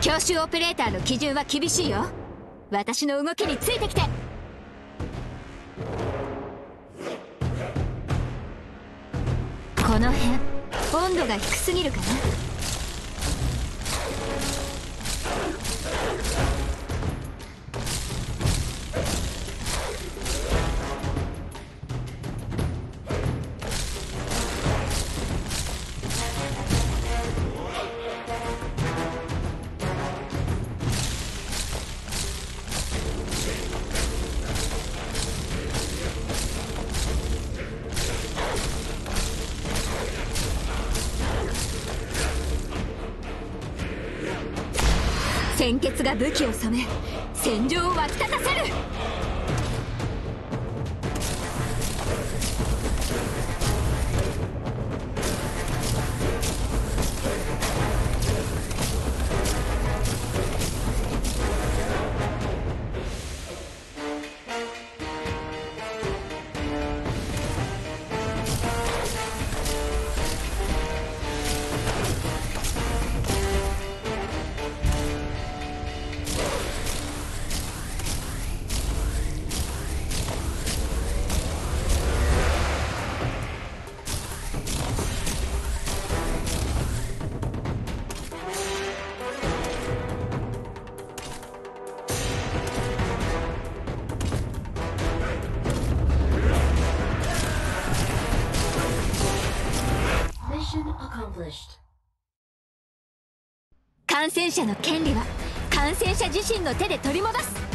教習オペレーターの基準は厳しいよ。私の動きについてきて。この辺温度が低すぎるかな？鮮血が武器を染め戦場を沸き立たせる。感染者の権利は感染者自身の手で取り戻す。